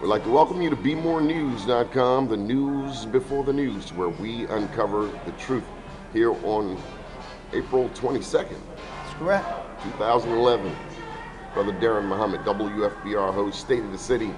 We'd like to welcome you to BMORENEWS.com, the news before the news, where we uncover the truth here on April 22nd, That's correct. 2011. Brother Daren Muhammad, WFBR host, State of the City.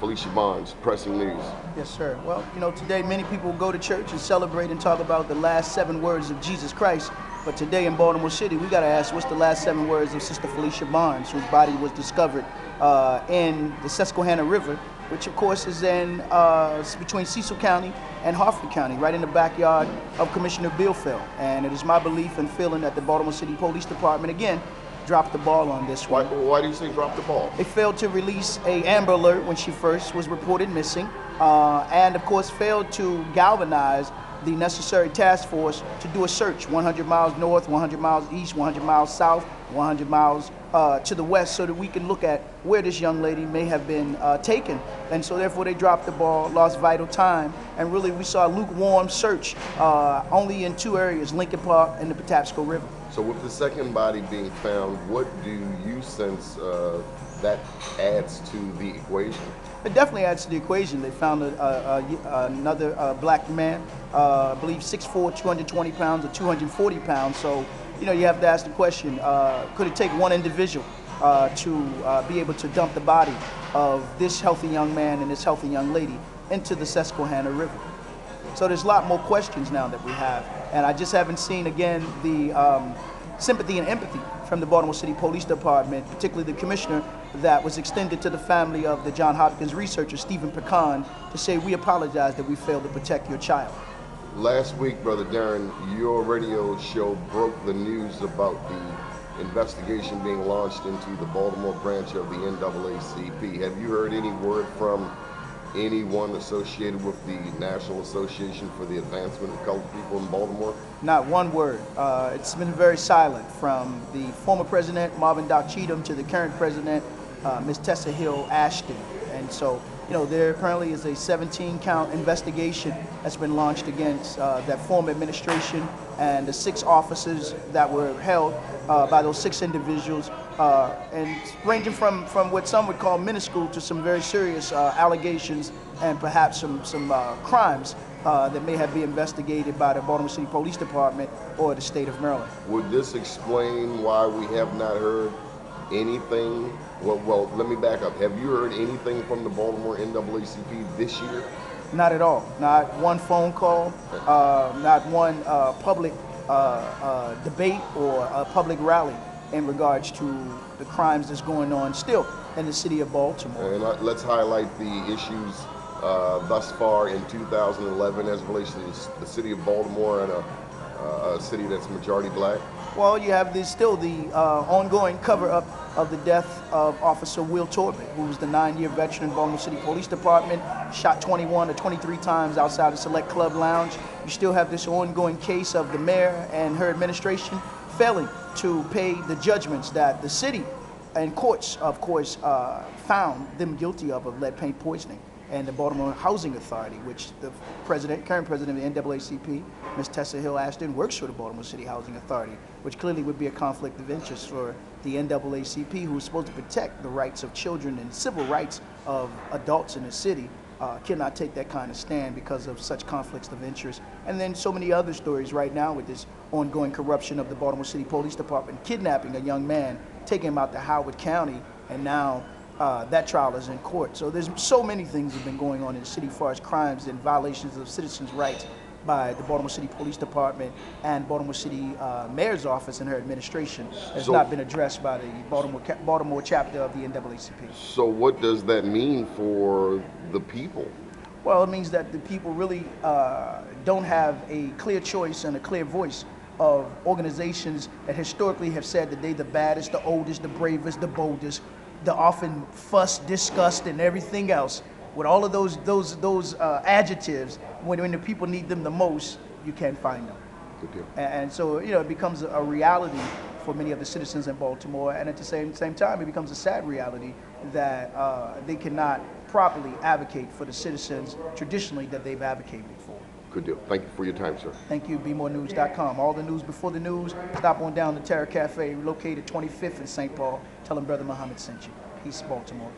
Felicia Bonds, Pressing News. Yes, sir. Well, you know, today many people go to church and celebrate and talk about the last seven words of Jesus Christ. But today in Baltimore City, we got to ask what's the last seven words of Sister Phylicia Barnes, whose body was discovered uh, in the Susquehanna River, which of course is in uh, between Cecil County and Harford County, right in the backyard of Commissioner Bealefeld. And it is my belief and feeling that the Baltimore City Police Department again dropped the ball on this Why, one. why do you say dropped the ball? They failed to release a Amber Alert when she first was reported missing, uh, and of course failed to galvanize the necessary task force to do a search 100 miles north, 100 miles east, 100 miles south, 100 miles uh, to the west, so that we can look at where this young lady may have been uh, taken. And so therefore they dropped the ball, lost vital time, and really we saw a lukewarm search uh, only in two areas, Lincoln Park and the Patapsco River. So, with the second body being found, what do you sense uh, that adds to the equation? It definitely adds to the equation. They found a, a, a, another uh, black man, uh, I believe 6'4", 220 pounds or 240 pounds. So, you know, you have to ask the question, uh, could it take one individual uh, to uh, be able to dump the body of this healthy young man and this healthy young lady into the Susquehanna River? So there's a lot more questions now that we have. And I just haven't seen, again, the um, sympathy and empathy from the Baltimore City Police Department, particularly the commissioner, that was extended to the family of the John Hopkins researcher, Stephen Pitcairn, to say, we apologize that we failed to protect your child. Last week, Brother Daren, your radio show broke the news about the investigation being launched into the Baltimore branch of the NAACP. Have you heard any word from anyone associated with the National Association for the Advancement of Colored People in Baltimore? Not one word. Uh, it's been very silent from the former president, Marvin Doc Cheatham, to the current president, uh, Ms. Tessa Hill Aston. And so, you know, there apparently is a 17 count investigation that's been launched against uh, that former administration and the six officers that were held uh, by those six individuals, uh, and ranging from, from what some would call minuscule to some very serious uh, allegations and perhaps some, some uh, crimes uh, that may have been investigated by the Baltimore City Police Department or the state of Maryland. Would this explain why we have not heard anything? Well, well, let me back up. Have you heard anything from the Baltimore NAACP this year? Not at all. Not one phone call, uh, not one uh, public uh, uh, debate or a public rally in regards to the crimes that's going on still in the city of Baltimore. And uh, let's highlight the issues uh, thus far in 2011 as relates to the the city of Baltimore and a, uh, a city that's majority black. Well, you have still the uh, ongoing cover-up of the death of Officer Will Torbit, who was the nine-year veteran in Baltimore City Police Department, shot 21 or 23 times outside the Select Club Lounge. You still have this ongoing case of the mayor and her administration failing to pay the judgments that the city and courts, of course, uh, found them guilty of of lead paint poisoning. And the Baltimore Housing Authority, which the president, current president of the NAACP, Ms. Tessa Hill Aston, works for the Baltimore City Housing Authority, which clearly would be a conflict of interest for the NAACP, who is supposed to protect the rights of children and civil rights of adults in the city, uh, cannot take that kind of stand because of such conflicts of interest. And then so many other stories right now with this ongoing corruption of the Baltimore City Police Department, kidnapping a young man, taking him out to Howard County, and now uh, that trial is in court. So there's so many things that have been going on in the city as far as crimes and violations of citizens' rights by the Baltimore City Police Department and Baltimore City uh, Mayor's Office and her administration has So- not been addressed by the Baltimore, ca- Baltimore chapter of the NAACP. So, what does that mean for the people? Well, it means that the people really uh, don't have a clear choice and a clear voice of organizations that historically have said that they're the baddest, the oldest, the bravest, the boldest, the often fuss, disgust, and everything else. With all of those those those uh, adjectives, when, when the people need them the most, you can't find them. Good deal. And, and so, you know, it becomes a reality for many of the citizens in Baltimore. And at the same, same time, it becomes a sad reality that uh, they cannot properly advocate for the citizens traditionally that they've advocated for. Good deal. Thank you for your time, sir. Thank you, BMORENEWS.com. All the news before the news. Stop on down to Terra Cafe, located 25th in St. Paul. Tell them Brother Muhammad sent you. Peace, Baltimore.